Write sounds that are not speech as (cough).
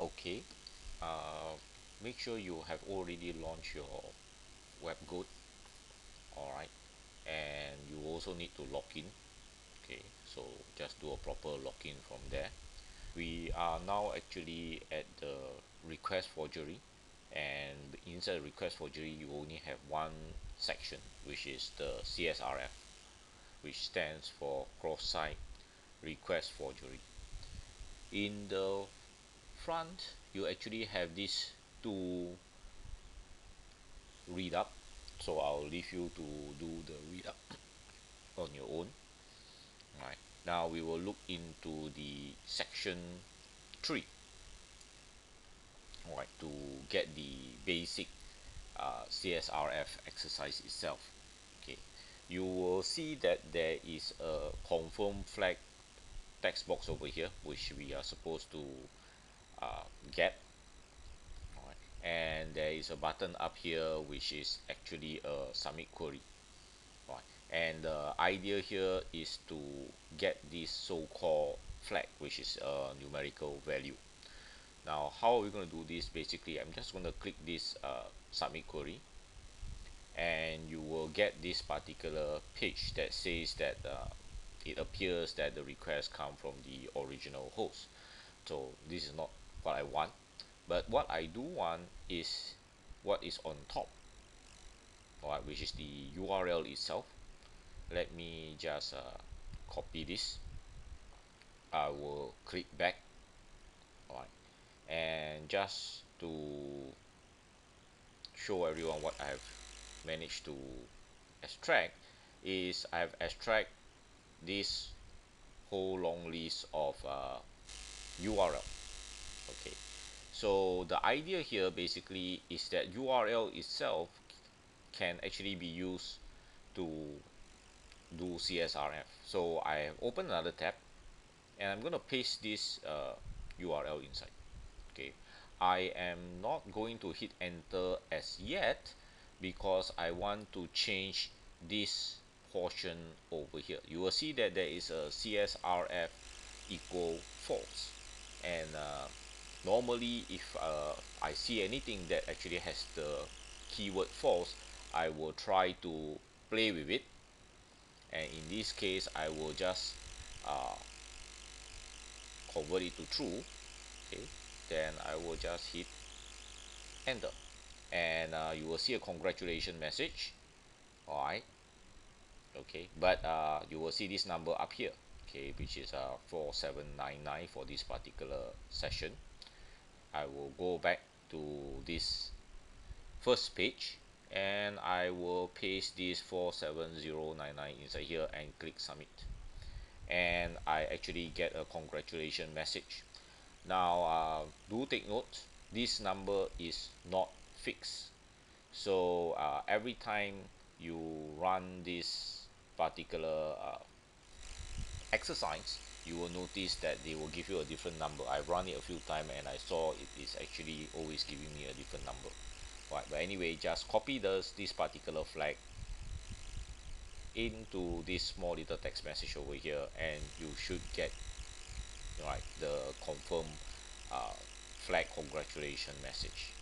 okay uh make sure you have already launched your webgoat alright and you also need to log in okay so just do a proper login from there. We are now actually at the request forgery and inside request forgery you only have one section which is the C_S_R_F which stands for cross site request forgery. In the front you actually have this two read up. So I'll leave you to do the read up (coughs) on your own. Alright now we will look into the section three. Alright to get the basic uh C_S_R_F exercise itself. Okay you will see that there is a confirm flag text box over here which we are supposed to uh alright. And there is a button up here which is actually a submit query. And the idea here is to get this so called flag which is a numerical value. Now how are we going to do this? Basically I'm just going to click this uh submit query. And you will get this particular page that says that uh it appears that the request come from the original host. So this is not what I want. But what I do want is what is on top alright which is the U_R_L itself. Let me just uh copy this. I will click back alright and just to show everyone what I've managed to extract is I've extract this whole long list of uh U_R_L okay. So the idea here basically is that U_R_L itself can actually be used to do C_S_R_F so I open another tab and I'm gonna paste this uh U_R_L inside. Okay. I am not going to hit enter as yet because I want to change this portion over here. You will see that there is a C_S_R_F equal false and uh normally if uh I see anything that actually has the keyword false I will try to play with it. And in this case I will just uh convert it to true. Okay? Then I will just hit enter. And uh you will see a congratulation message. Alright? Okay? But uh you will see this number up here. Okay? Which is uh four seven nine nine for this particular session I will go back to this first page and I will paste this four seven zero nine nine inside here and click submit. And I actually get a congratulation message. Now uh do take note this number is not fixed. So uh every time you run this particular uh exercise you will notice that they will give you a different number. I run it a few time and I saw it is actually always giving me a different number. Right but anyway just copy the this particular flag into this small little text message over here and you should get right the confirm uh flag congratulation message